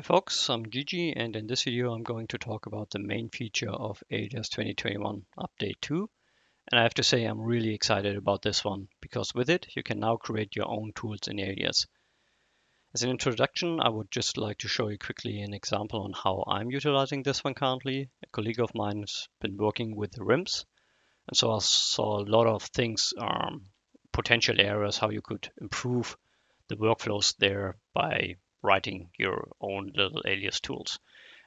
Hi folks, I'm Gigi and in this video I'm going to talk about the main feature of Alias 2021 Update 2 and I have to say I'm really excited about this one because with it you can now create your own tools in Alias. As an introduction I would just like to show you quickly an example on how I'm utilizing this one currently. A colleague of mine has been working with the RIMs and so I saw a lot of things, um, potential areas how you could improve the workflows there by writing your own little alias tools.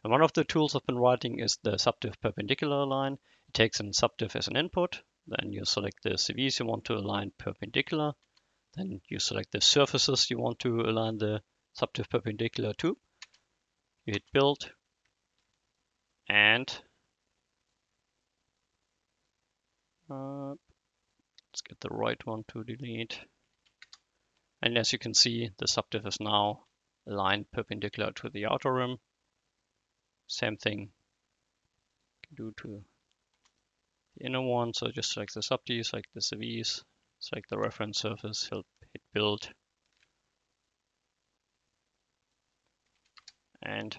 And one of the tools I've been writing is the subdiv perpendicular align. It takes an subdiv as an input. Then you select the CVs you want to align perpendicular. Then you select the surfaces you want to align the subdiv perpendicular to. You hit build and uh, let's get the right one to delete. And as you can see, the subdiv is now line perpendicular to the outer rim. Same thing do to the inner one. So just select the subd, select the CVs, select the reference surface, hit build. And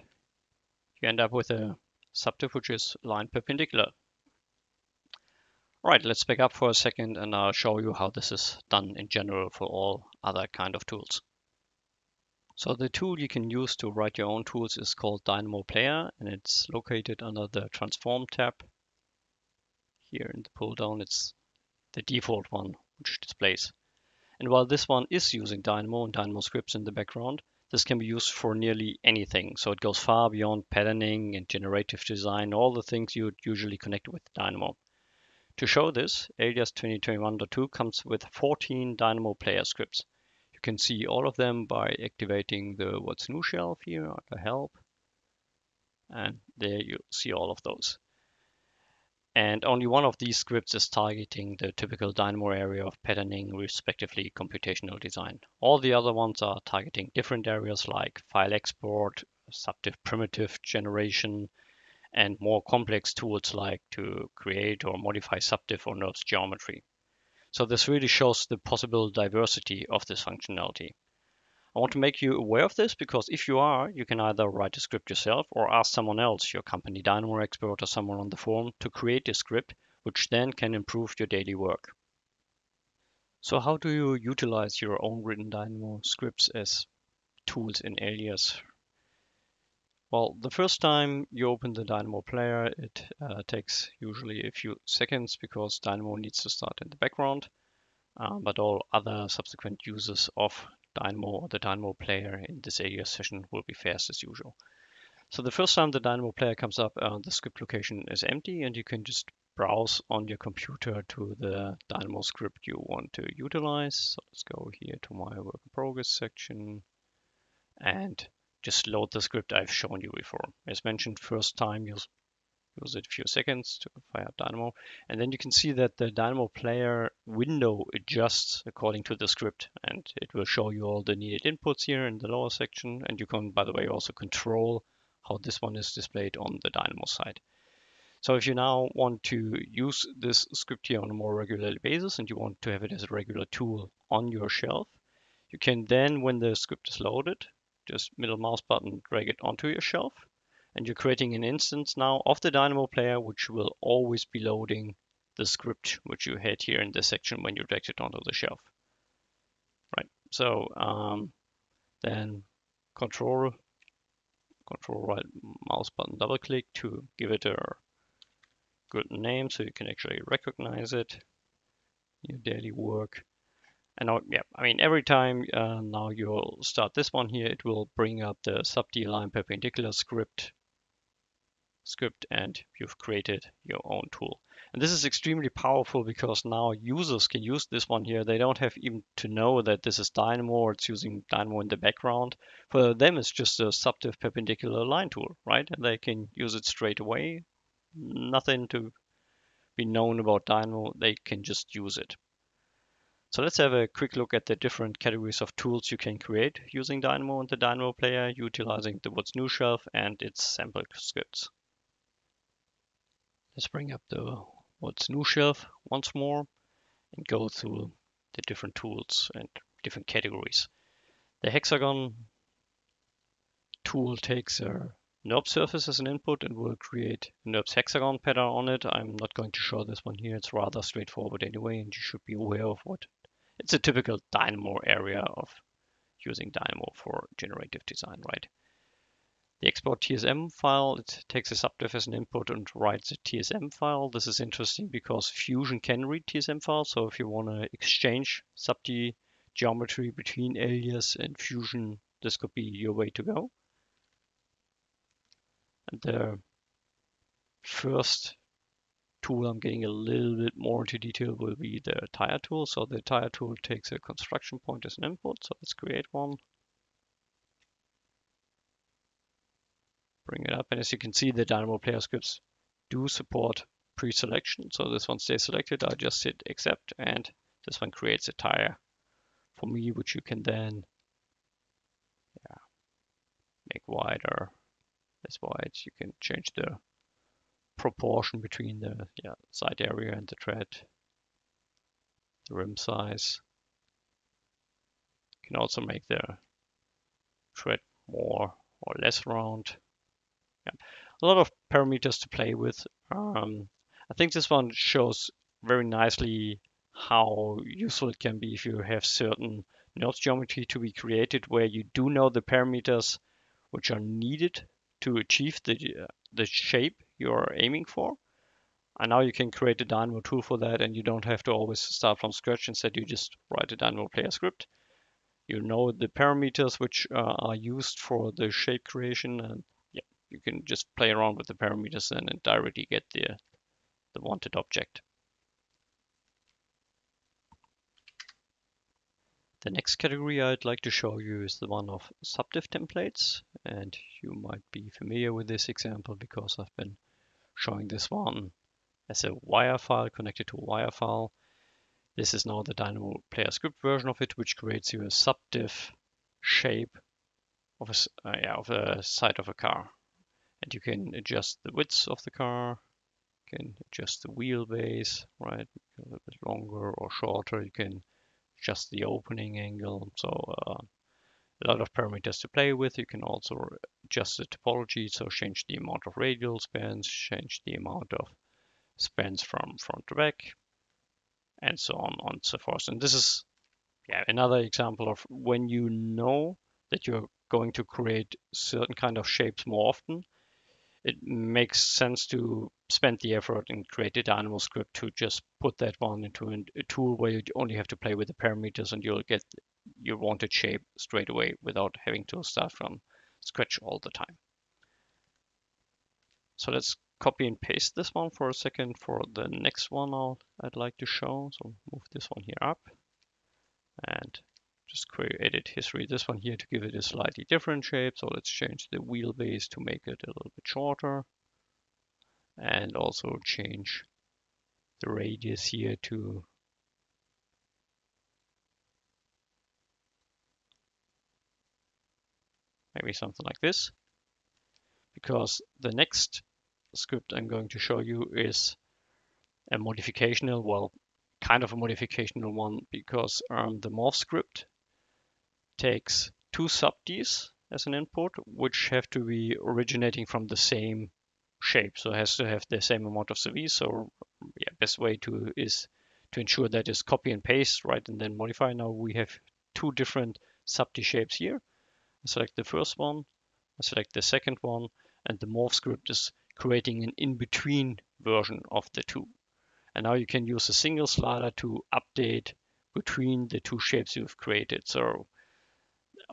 you end up with a subdiv which is line perpendicular. All right, let's back up for a second and I'll show you how this is done in general for all other kind of tools. So the tool you can use to write your own tools is called Dynamo Player and it's located under the Transform tab. Here in the pull down, it's the default one which displays. And while this one is using Dynamo and Dynamo scripts in the background, this can be used for nearly anything. So it goes far beyond patterning and generative design, all the things you would usually connect with Dynamo. To show this, Alias 2021.2 comes with 14 Dynamo Player scripts can see all of them by activating the what's new shelf here under help. And there you see all of those. And only one of these scripts is targeting the typical Dynamo area of patterning, respectively computational design. All the other ones are targeting different areas like file export, subdiv primitive generation, and more complex tools like to create or modify subdiv or NURBS geometry. So this really shows the possible diversity of this functionality. I want to make you aware of this because if you are, you can either write a script yourself or ask someone else, your company Dynamo expert or someone on the forum, to create a script which then can improve your daily work. So how do you utilize your own written Dynamo scripts as tools in Alias well, the first time you open the Dynamo player, it uh, takes usually a few seconds because Dynamo needs to start in the background. Uh, but all other subsequent users of Dynamo or the Dynamo player in this Alias session will be fast as usual. So the first time the Dynamo player comes up, uh, the script location is empty and you can just browse on your computer to the Dynamo script you want to utilize. So let's go here to my work in progress section and just load the script I've shown you before. As mentioned, first time you'll use it a few seconds to fire up Dynamo. And then you can see that the Dynamo player window adjusts according to the script. And it will show you all the needed inputs here in the lower section. And you can, by the way, also control how this one is displayed on the Dynamo side. So if you now want to use this script here on a more regular basis and you want to have it as a regular tool on your shelf, you can then, when the script is loaded, just middle mouse button, drag it onto your shelf. And you're creating an instance now of the Dynamo player, which will always be loading the script which you had here in this section when you dragged it onto the shelf. Right, so um, then control, control right mouse button, double click to give it a good name so you can actually recognize it, your daily work. And now, yeah, I mean, every time uh, now you'll start this one here, it will bring up the subd line perpendicular script script and you've created your own tool. And this is extremely powerful because now users can use this one here. They don't have even to know that this is Dynamo or it's using Dynamo in the background. For them, it's just a subdiv perpendicular line tool, right? And they can use it straight away. Nothing to be known about Dynamo. They can just use it. So let's have a quick look at the different categories of tools you can create using Dynamo and the Dynamo player utilizing the What's New shelf and its sample scripts. Let's bring up the What's New shelf once more and go through the different tools and different categories. The hexagon tool takes a NURBS surface as an input and will create a NURBS hexagon pattern on it. I'm not going to show this one here. It's rather straightforward anyway, and you should be aware of what it's a typical Dynamo area of using Dynamo for generative design, right? The export TSM file, it takes a subdiv as an input and writes a TSM file. This is interesting because Fusion can read TSM files. So if you want to exchange subd geometry between Alias and Fusion, this could be your way to go. And the first tool I'm getting a little bit more into detail will be the tire tool. So the tire tool takes a construction point as an input. So let's create one. Bring it up. And as you can see, the Dynamo player scripts do support pre-selection. So this one stays selected. I just hit accept and this one creates a tire for me, which you can then yeah, make wider as wide. You can change the proportion between the yeah, side area and the tread, the rim size. You can also make the tread more or less round. Yeah. A lot of parameters to play with. Um, I think this one shows very nicely how useful it can be if you have certain NURBS geometry to be created where you do know the parameters which are needed to achieve the, uh, the shape you're aiming for. And now you can create a Dynamo tool for that and you don't have to always start from scratch. Instead, you just write a Dynamo player script. You know the parameters which uh, are used for the shape creation and yeah, you can just play around with the parameters and, and directly get the, the wanted object. The next category I'd like to show you is the one of subdiv templates. And you might be familiar with this example because I've been showing this one as a wire file connected to a wire file. This is now the Dynamo Player Script version of it, which creates you a subdiv shape of a, uh, yeah, of a side of a car. And you can adjust the width of the car, you can adjust the wheelbase, right? A little bit longer or shorter. You can adjust the opening angle. So uh, a lot of parameters to play with. You can also adjust the topology, so change the amount of radial spans, change the amount of spans from front to back, and so on and so forth. And this is yeah, another example of when you know that you're going to create certain kind of shapes more often, it makes sense to spend the effort and create a Dynamo script to just put that one into a tool where you only have to play with the parameters and you'll get your wanted shape straight away without having to start from scratch all the time. So let's copy and paste this one for a second for the next one I'll, I'd like to show. So move this one here up and just edit history this one here to give it a slightly different shape. So let's change the wheelbase to make it a little bit shorter and also change the radius here to maybe something like this because the next script I'm going to show you is a modificational, well, kind of a modificational one because um, the morph script takes two subds as an input, which have to be originating from the same shape. So it has to have the same amount of CVs. So yeah, best way to is to ensure that is copy and paste, right? And then modify. Now we have two different subd shapes here. I select the first one, I select the second one, and the morph script is creating an in-between version of the two. And now you can use a single slider to update between the two shapes you've created. So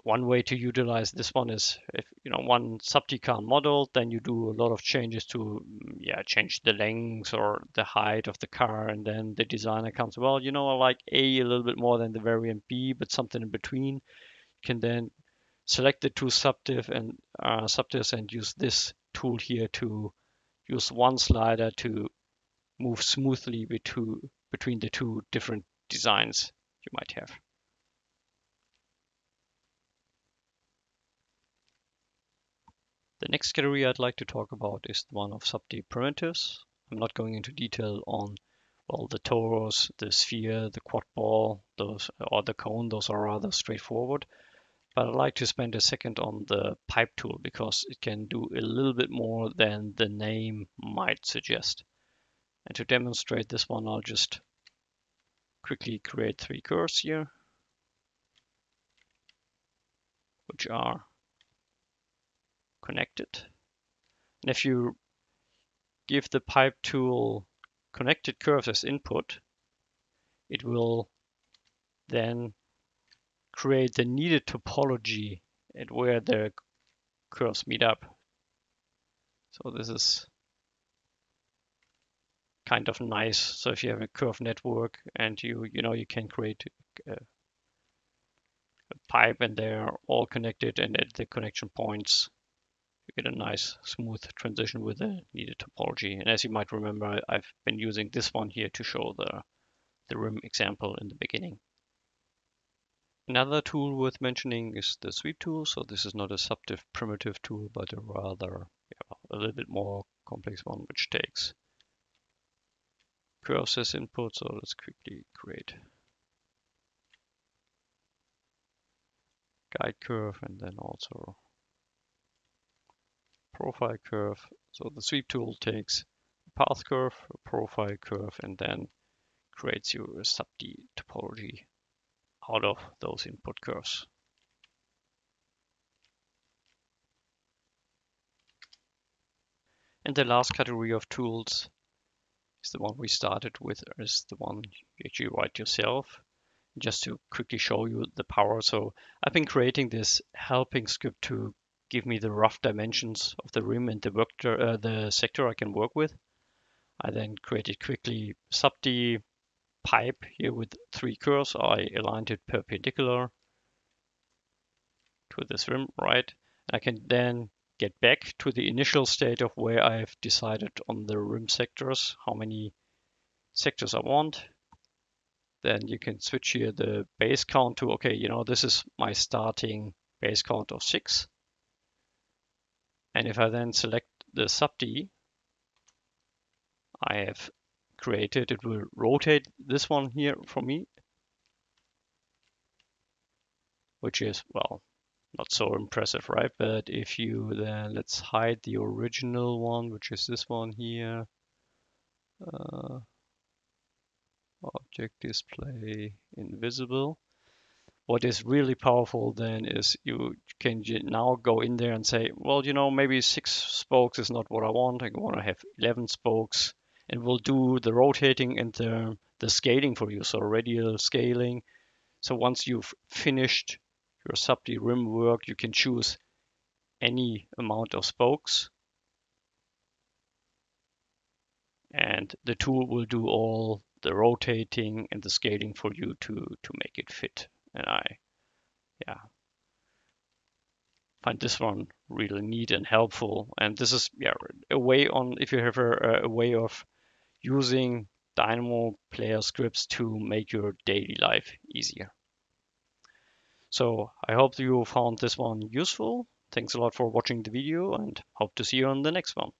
one way to utilize this one is if you know one subdecan model, then you do a lot of changes to mm, yeah change the length or the height of the car, and then the designer comes well, you know I like A a little bit more than the variant B, but something in between. You can then select the two subdiv and uh, subdivs and use this tool here to use one slider to move smoothly between between the two different designs you might have. The next category I'd like to talk about is the one of subd primitives. I'm not going into detail on well the torus, the sphere, the quad ball, those or the cone. Those are rather straightforward. But I'd like to spend a second on the pipe tool because it can do a little bit more than the name might suggest. And to demonstrate this one, I'll just quickly create three curves here, which are connected. And if you give the pipe tool connected curves as input, it will then create the needed topology at where the curves meet up. So this is kind of nice. So if you have a curve network and you you know you can create a, a pipe and they're all connected and at the connection points you get a nice smooth transition with the needed topology. And as you might remember, I've been using this one here to show the, the rim example in the beginning. Another tool worth mentioning is the sweep tool. So this is not a subdiv primitive tool, but a rather a little bit more complex one, which takes curves as input. So let's quickly create guide curve and then also profile curve. So the sweep tool takes a path curve, a profile curve, and then creates you a sub-D topology out of those input curves. And the last category of tools is the one we started with, is the one you actually write yourself. Just to quickly show you the power. So I've been creating this helping script to give me the rough dimensions of the rim and the vector, uh, the sector I can work with. I then created quickly sub-D pipe here with three curves. I aligned it perpendicular to this rim, right? I can then get back to the initial state of where I've decided on the rim sectors, how many sectors I want. Then you can switch here the base count to, okay, you know, this is my starting base count of six. And if I then select the sub-D I have created, it will rotate this one here for me, which is, well, not so impressive, right? But if you then, let's hide the original one, which is this one here. Uh, object display invisible. What is really powerful then is you can now go in there and say, well, you know, maybe six spokes is not what I want. I want to have 11 spokes and we'll do the rotating and the, the scaling for you. So radial scaling. So once you've finished your sub-D rim work, you can choose any amount of spokes. And the tool will do all the rotating and the scaling for you to, to make it fit and I, yeah, find this one really neat and helpful. And this is yeah a way on if you have a, a way of using Dynamo player scripts to make your daily life easier. So I hope you found this one useful. Thanks a lot for watching the video and hope to see you on the next one.